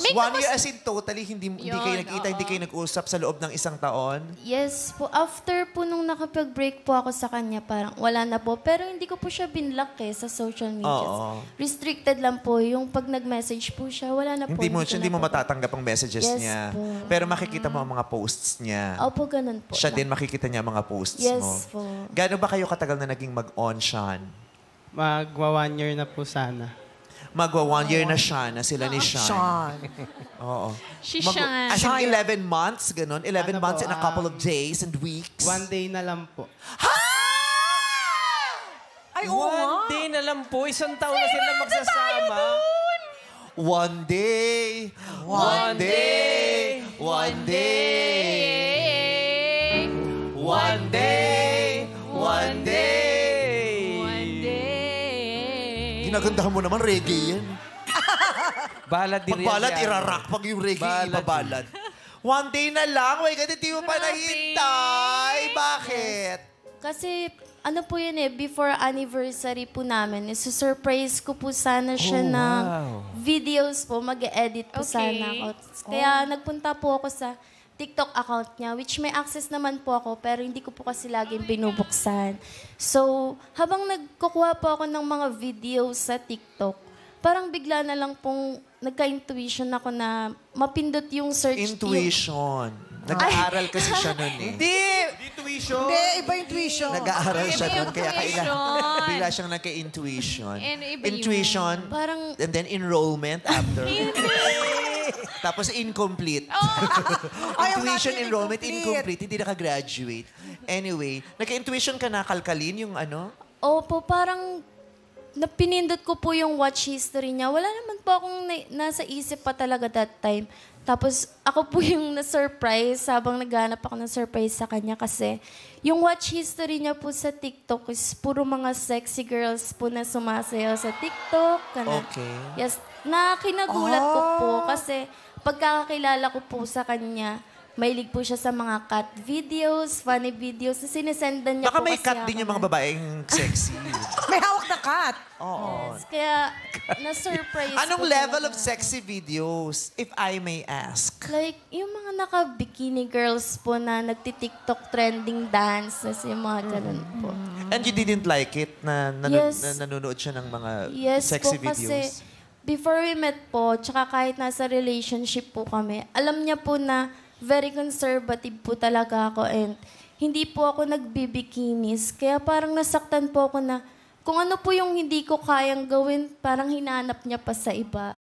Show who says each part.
Speaker 1: May
Speaker 2: One year as in totally, hindi, hindi
Speaker 1: Yun,
Speaker 2: kayo nagkita, hindi kayo nag-usap sa loob ng isang taon?
Speaker 3: Yes po. After po nung nakapag-break po ako sa kanya, parang wala na po. Pero hindi ko po siya binlock eh sa social media.
Speaker 2: Oo.
Speaker 3: Restricted lang po. Yung pag nag-message po siya, wala na po.
Speaker 2: Hindi mo,
Speaker 3: ko
Speaker 2: hindi
Speaker 3: na
Speaker 2: mo
Speaker 3: po.
Speaker 2: matatanggap ang messages
Speaker 3: Yes
Speaker 2: niya.
Speaker 3: po.
Speaker 2: Pero makikita mo ang mga posts niya.
Speaker 3: Opo, ganun po.
Speaker 2: Siya
Speaker 3: lang.
Speaker 2: din makikita niya ang mga posts
Speaker 3: Yes
Speaker 2: mo.
Speaker 3: po.
Speaker 2: Gaano ba kayo katagal na naging mag-on, Sean?
Speaker 4: Magwa one year na po sana.
Speaker 2: Magwa one year na siya, na sila ni Sean.
Speaker 5: Sean.
Speaker 2: Oo.
Speaker 1: Si
Speaker 2: Mag-
Speaker 1: Sean.
Speaker 2: As in 11 months, ganun? 11
Speaker 4: Ano
Speaker 2: months
Speaker 4: po,
Speaker 2: and a
Speaker 4: ah,
Speaker 2: couple of days and weeks?
Speaker 4: One day na lang po.
Speaker 5: Ay, oo nga.
Speaker 6: One day na lang po. Isang taon na sila magsasama.
Speaker 2: One day, one day, one day, one day, Ginagandahan mo naman, reggae yan.
Speaker 6: Balad din
Speaker 2: Pag balad,
Speaker 6: yan.
Speaker 2: irarak. Pag yung reggae,
Speaker 6: Balad.
Speaker 2: ibabalad. One day na lang. Wait, hindi mo pa
Speaker 1: Grabe.
Speaker 2: nahintay. Bakit?
Speaker 3: Kasi ano po yun eh, before anniversary po namin, surprise ko po sana siya
Speaker 6: Oh,
Speaker 3: ng
Speaker 6: wow.
Speaker 3: videos po, mag-edit po
Speaker 1: Okay.
Speaker 3: sana ako. Kaya nagpunta po ako sa TikTok account niya, which may access naman po ako, pero hindi ko po kasi laging binubuksan. So, habang nagkukuha po ako ng mga videos sa TikTok, parang bigla na lang pong nagka-intuition ako na mapindot yung search. yung-
Speaker 2: Intuition. Nag-aaral kasi siya nun eh.
Speaker 6: Hindi! Tuition.
Speaker 5: Hindi, iba yung tuition.
Speaker 2: Nag-aaral siya nun, kaya kailangan. Bigla siyang nagka-intuition. Intuition,
Speaker 3: Parang-
Speaker 2: and then enrollment after. Tapos incomplete.
Speaker 5: Ayaw
Speaker 2: Intuition,
Speaker 5: natin
Speaker 2: enrollment,
Speaker 5: incomplete.
Speaker 2: incomplete. Hindi naka-graduate. Anyway, nagka-intuition ka na, kalkalin yung ano?
Speaker 3: Opo, parang napinindot ko po yung watch history niya. Wala naman po akong na- nasa isip pa talaga that time. Tapos ako po yung na-surprise habang naghanap ako ng surprise sa kanya kasi yung watch history niya po sa TikTok is puro mga sexy girls po na sumasayaw sa TikTok. Ganun.
Speaker 2: Okay.
Speaker 3: Yes, na kinagulat ko po kasi pagkakakilala ko po sa kanya, mahilig po siya sa mga cat videos, funny videos na sinisendan niya
Speaker 2: Baka
Speaker 3: po
Speaker 2: may
Speaker 3: kasi
Speaker 2: cut din
Speaker 3: ako
Speaker 2: yung mga babaeng sexy.
Speaker 5: May hawak na cat.
Speaker 2: Oo.
Speaker 3: Yes, kaya na-surprise
Speaker 2: Anong level of
Speaker 3: talaga.
Speaker 2: sexy videos, if I may ask?
Speaker 3: Like, yung mga naka-bikini girls po na nagti-TikTok trending dance, as yung mga ganun po.
Speaker 2: And you didn't like it na, na,
Speaker 3: Yes.
Speaker 2: na nanonood siya ng mga
Speaker 3: Yes
Speaker 2: sexy
Speaker 3: po, kasi
Speaker 2: videos?
Speaker 3: Before we met po, tsaka kahit nasa relationship po kami, alam niya po na very conservative po talaga ako and hindi po ako nagbibikinis. Kaya parang nasaktan po ako na kung ano po yung hindi ko kayang gawin, parang hinanap niya pa sa iba.